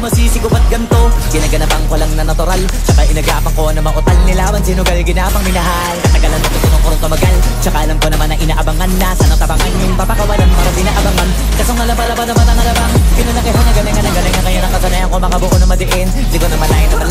masisi ko ba't ganto. Ginaganapan ko lang na natural Tsaka inagapan ko na mautal nilawan Sinugal ginapang minahal. Katagalan natutunong kurong tumagal Tsaka alam ko naman na inaabangan na. Sana tabangan yung papakawalan Para di naabangan Kasong nga lang pala pa naman ang alabang Pinunakay na galingan ang galingan Kaya nakasanayan ko makabuo na madiin. Di ko na malayo na